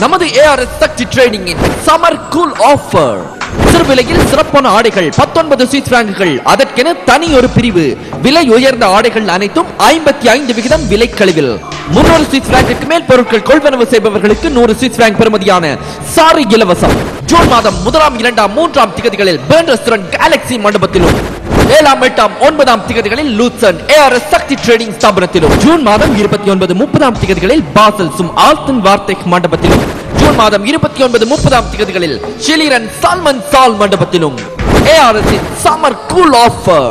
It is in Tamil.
நமது ஏஆர்எஸ் சக்தி ட்ரைனிங்கின் சமர் கூல் ஆஃபர் சிறுவிலையில் சிறப்பான ஆடைகள் பத்தொன்பது சுவிஸ் பிராங்குகள் அதற்கென தனி ஒரு பிரிவு. விலை உயர்ந்த ஆடைகள் அனைத்தும் ஐம்பத்தி ஐந்து விகிதம் விலை கழிவில் முன்னூறு சுவிஸ் பிராங்குக்கு மேல் பொருட்கள் கொள்வனவு செய்பவர்களுக்கு நூறு சுவிஸ் பிராங்க் பெறுமதியான சாரி இலவசம். ஜூன் மாதம் முதலாம் இரண்டாம் மூன்றாம் திகதிகளில் பேர்ன் கேலக்சி மண்டபத்திலும். ஏழாம் எட்டாம் ஒன்பதாம் திகதிகளில் லூசன் ஏஆர்எஸ் சக்தி ட்ரேடிங் ஸ்தாபனத்திலும். ஜூன் மாதம் இருபத்தி ஒன்பது முப்பதாம் திகதிகளில் பாசல் சும் ஆல்டன் வார்த்தைக் மண்டபத்திலும். ஜூன் மாதம் இருபத்தி ஒன்பது முப்பதாம் திகதிகளில் ஷிலிரன் சால்மன் சால் மண்டபத்திலும். ARS summer cool offer